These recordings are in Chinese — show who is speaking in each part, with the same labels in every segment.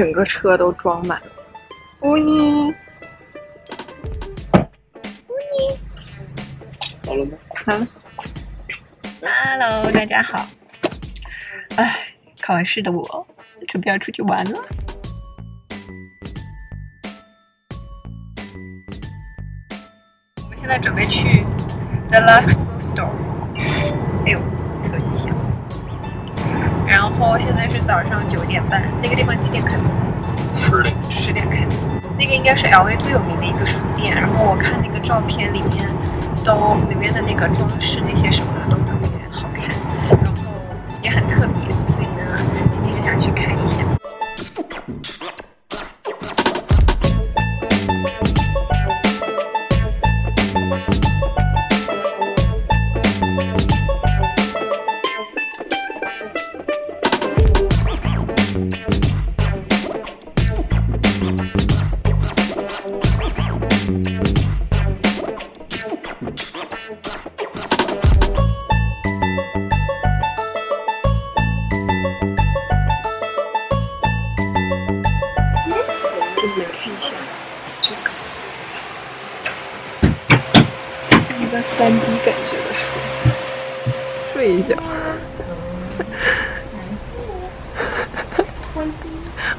Speaker 1: 整个车都装满了。乌尼，乌尼，
Speaker 2: 好了吗？
Speaker 1: 好了。Hello，大家好。哎，考完试的我，准备要出去玩了。我们现在准备去 The Lux Store。然后现在是早上九点半，那个地方几点开门？
Speaker 2: 十点。
Speaker 1: 十点开门。那个应该是 LA 最有名的一个书店。然后我看那个照片里面，都里面的那个装饰那些什么的都特别好看，然后也很特别，所以呢，今天就想去看睡一觉。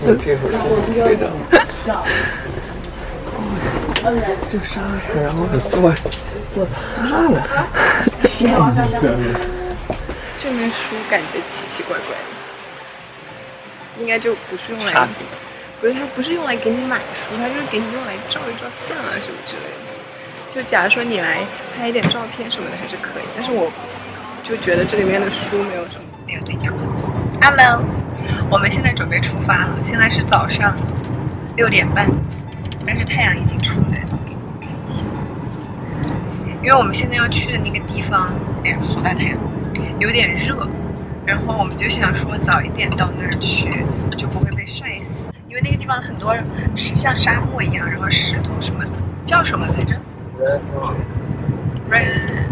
Speaker 2: 我这会儿是睡着。这沙发，然后给坐坐塌了。
Speaker 1: 这面书感觉奇奇怪怪的，应该就不是用来
Speaker 2: 差别。
Speaker 1: 不是，它不是用来给你买书，它就是给你用来照一照相啊什么之类的。就假如说你来拍一点照片什么的还是可以，但是我就觉得这里面的书没有什么没有对焦。Hello，我们现在准备出发了，现在是早上六点半，但是太阳已经出来了，给你们看一下。因为我们现在要去的那个地方，哎呀，好大太阳，有点热，然后我们就想说早一点到那儿去，就不会被晒死。因为那个地方很多是像沙漠一样，然后石头什么的，叫什么来着？Red，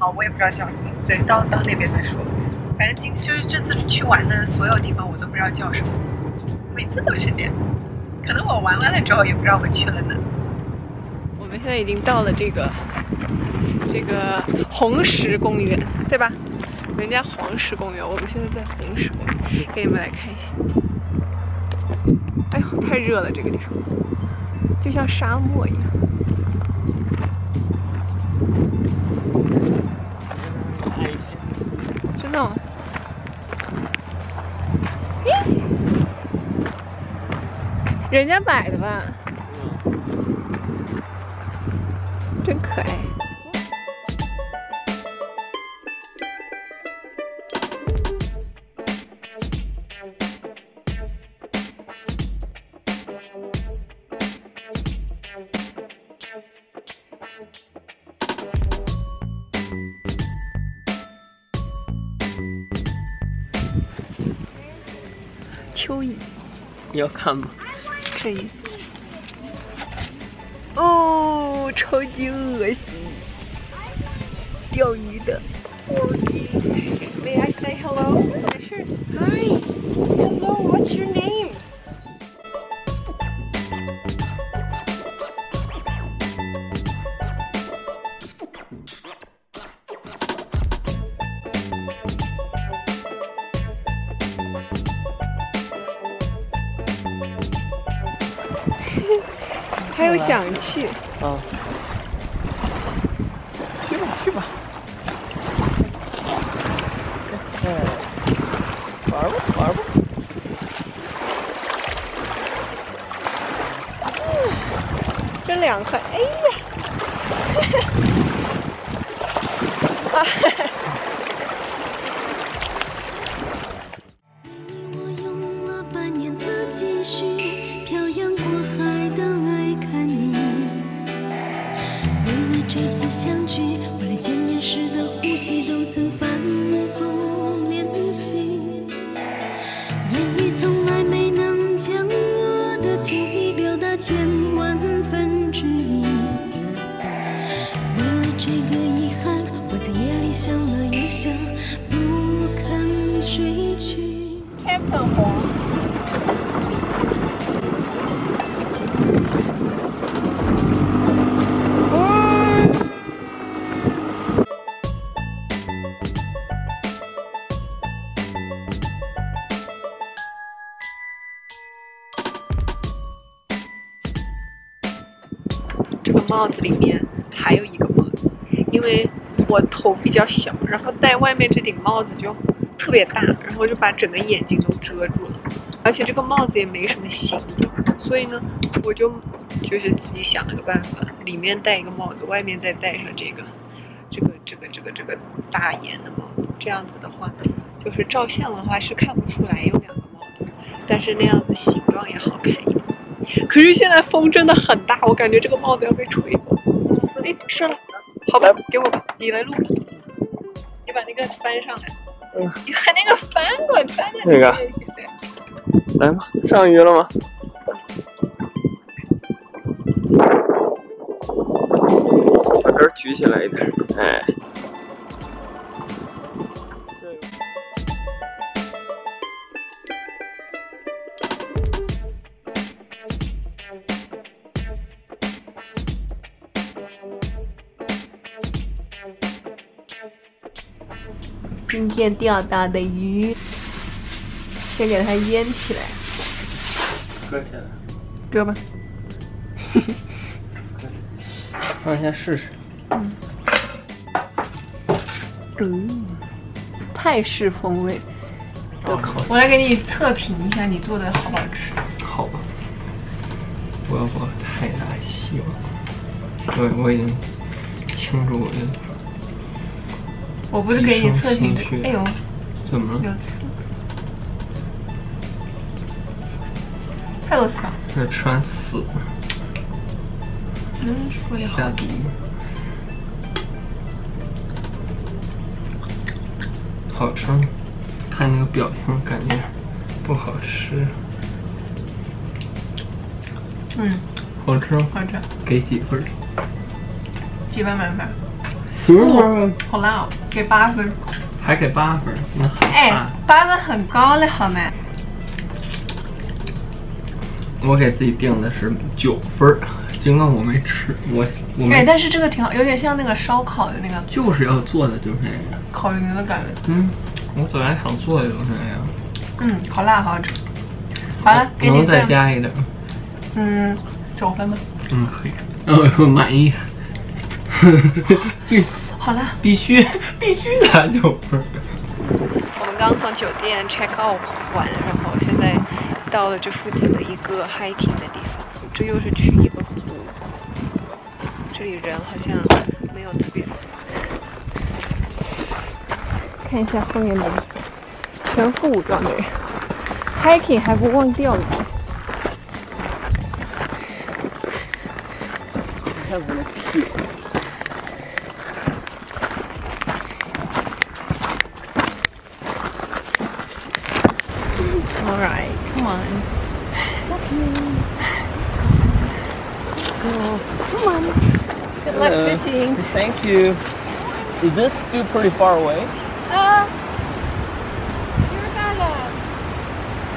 Speaker 1: 好，我也不知道叫什么，对，到到那边再说。反正今就是这次去玩的所有地方，我都不知道叫什么，每次都是这样。可能我玩完了之后也不知道我去了哪。我们现在已经到了这个这个红石公园，对吧？人家黄石公园，我们现在在红石公园，给你们来看一下。哎呦，太热了，这个地方就像沙漠一样。真的吗？咦，人家摆的吧？真可爱。蚯蚓
Speaker 2: 你要看吗？
Speaker 1: 可以。哦，超级恶心！钓鱼的。May I say hello? Sure.
Speaker 3: Hi. Hello, what's your name?
Speaker 1: 还有想去，
Speaker 2: 啊。去吧去吧。哎，玩吧玩吧。
Speaker 1: 真凉快！哎
Speaker 3: 每次相聚，我连见面时的呼吸都曾反复练习。言语从来没能将我的情意表达千万分之一。为了这个遗憾，我在夜里想了又想，不肯睡去。
Speaker 1: 帽子里面还有一个帽子，因为我头比较小，然后戴外面这顶帽子就特别大，然后就把整个眼睛都遮住了，而且这个帽子也没什么形状，所以呢，我就就是自己想了个办法，里面戴一个帽子，外面再戴上这个 这个这个这个这个大檐的帽子，这样子的话，就是照相的话是看不出来有两个帽子，但是那样子形状也好看一点。可是现在风真的很大，我感觉这个帽子要被吹走。哎，是了，好吧，给我吧，你来录吧。你把那个翻上来。
Speaker 2: 嗯。
Speaker 1: 你把那个翻过来，翻过来。
Speaker 2: 那个。来吧，上鱼了吗？把杆举起来一点，哎。
Speaker 1: 今天钓到的鱼，先给它腌起来，
Speaker 2: 搁起来，
Speaker 1: 搁吧。
Speaker 2: 放一下试试。
Speaker 1: 嗯，泰式风味的口，我来给你测评一下，你做的好不好吃？
Speaker 2: 好吧，不要抱太大希望，我我已经倾注我的
Speaker 1: 我不是给你测评的哎呦，
Speaker 2: 怎么了？
Speaker 1: 有刺，太多刺了，
Speaker 2: 这吃完死，
Speaker 1: 嗯，说的好
Speaker 2: 下。毒。好吃吗？看那个表情，感觉不好吃。
Speaker 1: 嗯，
Speaker 2: 好吃吗？
Speaker 1: 好吃，
Speaker 2: 给几分？
Speaker 1: 几分满分？
Speaker 2: 十分。
Speaker 1: 好辣哦，给八分。
Speaker 2: 还给八分，那很
Speaker 1: 哎。，八分很高了，好吗？
Speaker 2: 我给自己定的是九分儿，尽管我没吃，我我
Speaker 1: 哎，
Speaker 2: 没
Speaker 1: 但是这个挺好，有点像那个烧烤的那个
Speaker 2: 就是要做的就是那个。
Speaker 1: 烤鱼的感觉。
Speaker 2: 嗯，我本来想做的就是那样。
Speaker 1: 嗯，好辣，好好吃。好了，给你
Speaker 2: 能再加一点？
Speaker 1: 嗯九分吧。
Speaker 2: 嗯，可以。哦，我满意。必
Speaker 1: 好了，
Speaker 2: 必须 必须打九分。
Speaker 1: 我们刚从酒店 check out 完，然后现在到了这附近的一个 hiking 的地方，这又是去一个湖。这里人好像没有特别多。看一下后面的全副武装的人，hiking 还不忘钓鱼。
Speaker 2: 看我的屁
Speaker 1: ！All Fishing.
Speaker 2: Thank you. Is this still pretty far away?
Speaker 1: Uh, you're about a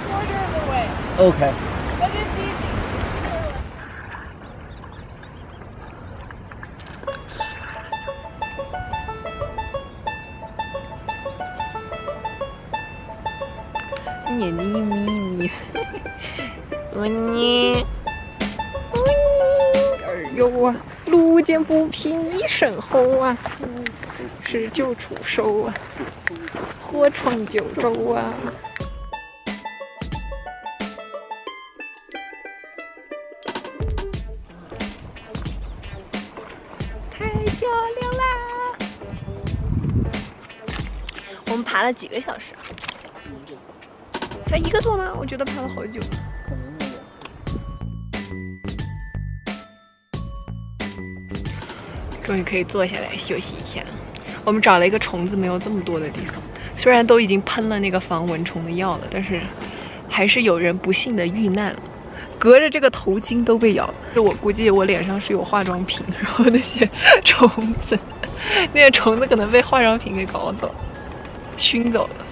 Speaker 1: quarter of the way.
Speaker 2: Okay.
Speaker 1: But it's easy. Не, не, не, не. Мне. Ой, 路见不平一声吼啊，是救出手啊，火闯九州啊。太漂亮啦！我们爬了几个小时啊？才一个多吗？我觉得爬了好久。终于可以坐下来休息一下。我们找了一个虫子没有这么多的地方，虽然都已经喷了那个防蚊虫的药了，但是还是有人不幸的遇难了，隔着这个头巾都被咬了。就我估计我脸上是有化妆品，然后那些虫子，那些虫子可能被化妆品给搞走了，熏走了。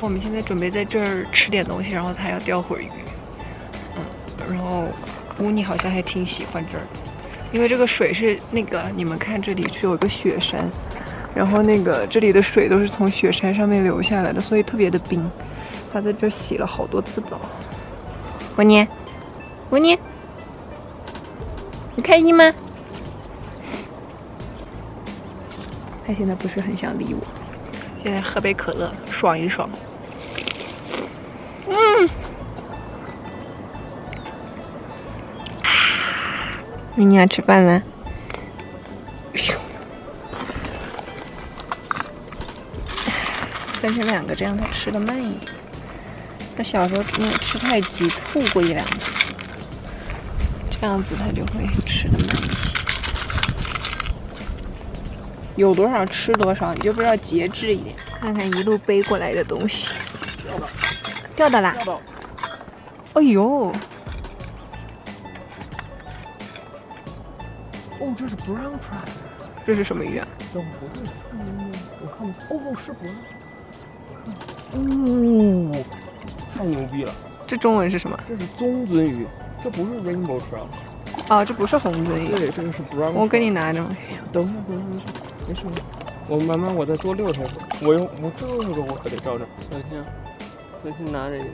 Speaker 1: 我们现在准备在这儿吃点东西，然后还要钓会儿鱼。嗯，然后乌尼好像还挺喜欢这儿，因为这个水是那个你们看这里是有一个雪山，然后那个这里的水都是从雪山上面流下来的，所以特别的冰。他在这洗了好多次澡。乌尼，乌尼，你开心吗？他现在不是很想理我，现在喝杯可乐爽一爽。妮妮要吃饭了。分成两个，这样它吃的慢一点。它小时候因为吃太急吐过一两次，这样子它就会吃的慢一些。有多少吃多少，你就不知道节制一点。看看一路背过来的东西，掉的啦！哎呦，
Speaker 2: 哦，这是 brown trout，
Speaker 1: 这是什么鱼啊？
Speaker 2: 这不对，我看不见。哦，是 brown。哦，太牛逼了！
Speaker 1: 这中文是什么？
Speaker 2: 这是棕鳟鱼，这不是 rainbow trout。
Speaker 1: 哦，这不是红鳟鱼。
Speaker 2: 对，这个是 brown。
Speaker 1: 我给你拿着。
Speaker 2: 等一下，等一下，没事，没事。我慢慢，我再多遛它。我用我这个我可得照着。等一下，先先拿着一点。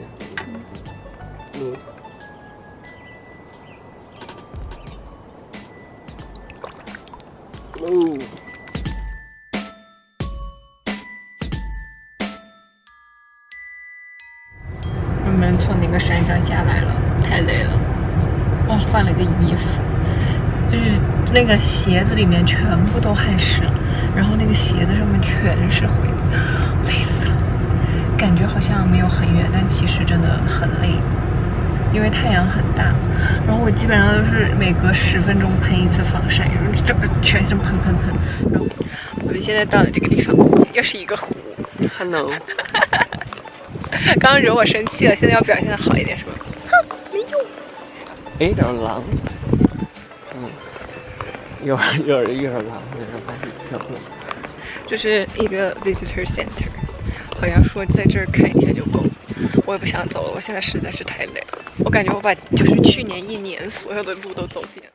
Speaker 2: 嗯。哦。
Speaker 1: 我们从那个山上下来了，太累了。我换了个衣服，就是那个鞋子里面全部都汗湿了，然后那个鞋子上面全是灰，累死了。感觉好像没有很远，但其实真的很累，因为太阳很大。然后我基本上都是每隔十分钟喷一次防晒，然后整个全身喷喷喷。然后我们现在到了这个地方又是一个湖。
Speaker 2: Hello。
Speaker 1: 刚刚惹我生气了，现在要表现的好一点是吗？哼，没用。
Speaker 2: 哎，这是狼。嗯。一会儿一会儿一会儿狼，一会儿还是漂亮。
Speaker 1: 这是一个 visitor center，好像说在这儿看一下就够了。我也不想走了，我现在实在是太累了。我感觉我把就是去年一年所有的路都走遍了。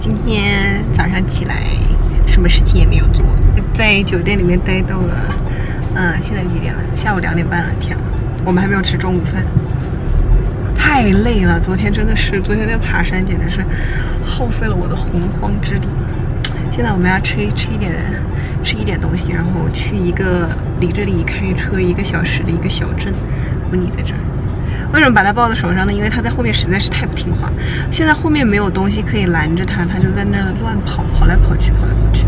Speaker 1: 今天早上起来，什么事情也没有做，在酒店里面待到了，嗯，现在几点了？下午两点半了，天了，我们还没有吃中午饭，太累了。昨天真的是，昨天那爬山简直是耗费了我的洪荒之力。现在我们要吃吃一点，吃一点东西，然后去一个离这里开车一个小时的一个小镇。温妮在这儿。为什么把它抱在手上呢？因为它在后面实在是太不听话。现在后面没有东西可以拦着它，它就在那乱跑，跑来跑去，跑来跑去。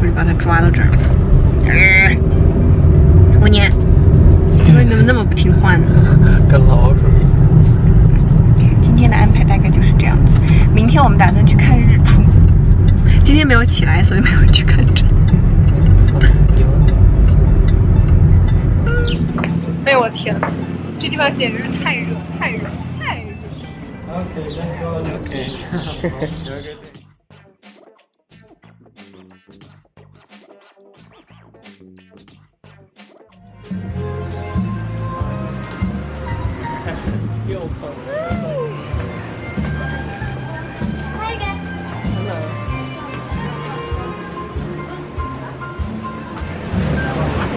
Speaker 1: 我就把它抓到这儿了。五年，你说你怎么那么不听话呢？
Speaker 2: 跟老鼠一样。
Speaker 1: 今天的安排大概就是这样子。明天我们打算去看日出。今天没有起来，所以没有去看这。哎呦我天！这地方简直是太热，太热，太热。
Speaker 2: Okay. Okay.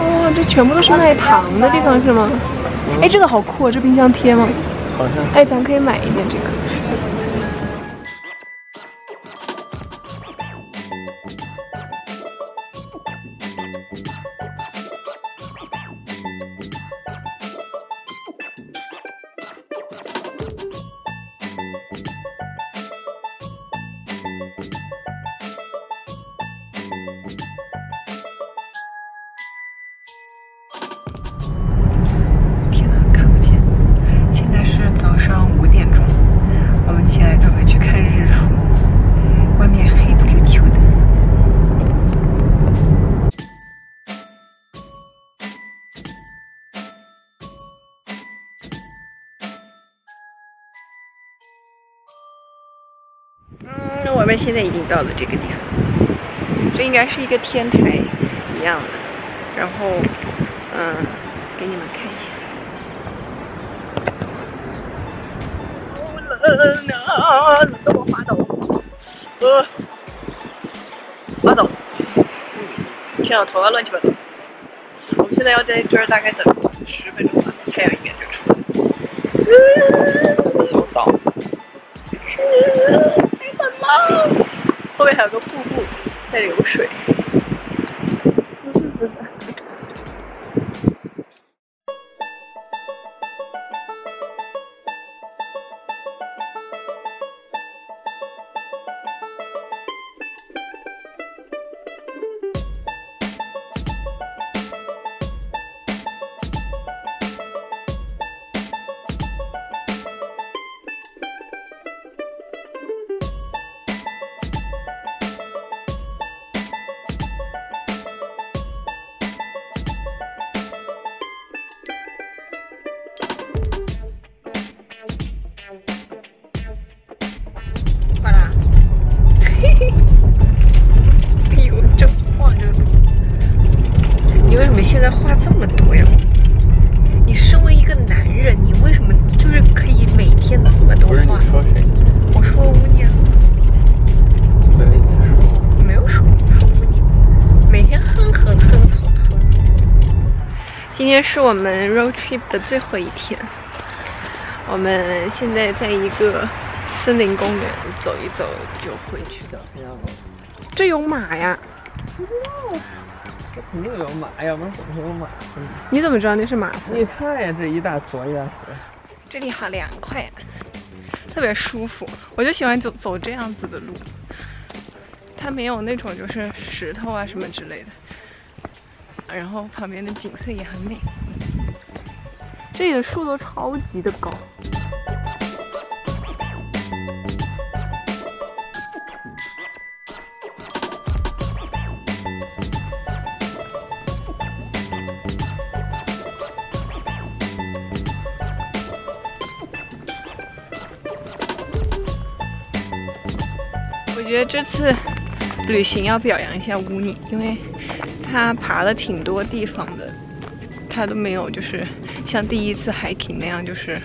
Speaker 1: 哦，这全部都是卖糖的地方是吗？哎，这个好酷啊！这冰箱贴吗？
Speaker 2: 好像
Speaker 1: 哎，咱可以买一点这个。们现在已经到了这个地方，这应该是一个天台一样的，然后，嗯，给你们看一下。冷啊，冷得我发抖，呃，发抖，天啊头发乱七八糟。我们现在要在这儿大概等十分钟吧，太阳应该就出来了。
Speaker 2: 小岛，
Speaker 1: 太冷了，后面还有个瀑布在流水。天
Speaker 2: 是
Speaker 1: 我们 road trip 的最后一天，我们现在在一个森林公园走一走就回去的。这有马呀？
Speaker 2: 这肯定有马，呀不然怎么会有马？
Speaker 1: 你怎么知道那是马？
Speaker 2: 你看呀，这一大坨一大坨。
Speaker 1: 这里好凉快呀、特别舒服。我就喜欢走走这样子的路，它没有那种就是石头啊什么之类的，然后旁边的景色也很美。这里的树都超级的高。我觉得这次旅行要表扬一下乌尼，因为他爬了挺多地方的，他都没有就是像第一次 hiking 那样就是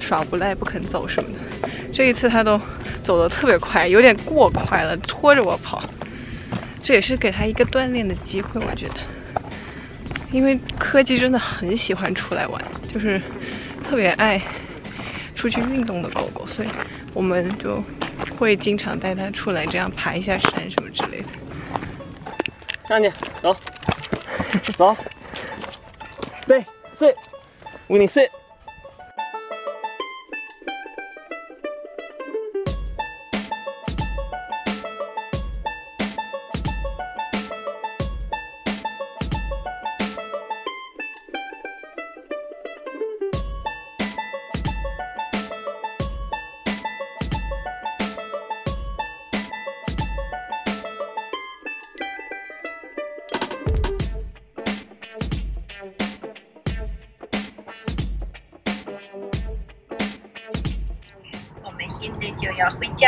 Speaker 1: 耍无赖不肯走什么的。这一次他都走得特别快，有点过快了，拖着我跑。这也是给他一个锻炼的机会，我觉得。因为柯基真的很喜欢出来玩，就是特别爱出去运动的狗狗，所以我们就会经常带它出来这样爬一下山什么之类的。
Speaker 2: 上去，走，走，sit sit，乌尼 sit。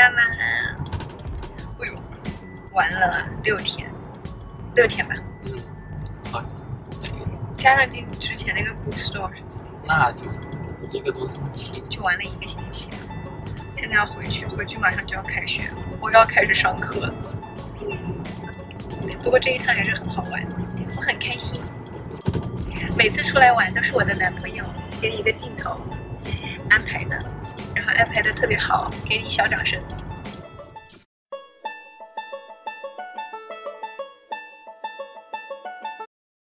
Speaker 1: 要回家啦！哎呦，玩了六天，六天吧，
Speaker 2: 嗯，好，
Speaker 1: 加上今之前那个 bookstore
Speaker 2: 那就一个多星期。
Speaker 1: 就玩了一个星期。现在要回去，回去马上就要开学了，我要开始上课了。不过这一趟还是很好玩，我很开心。每次出来玩都是我的男朋友给你一个镜头安排的，安排的特别好，给你小掌声。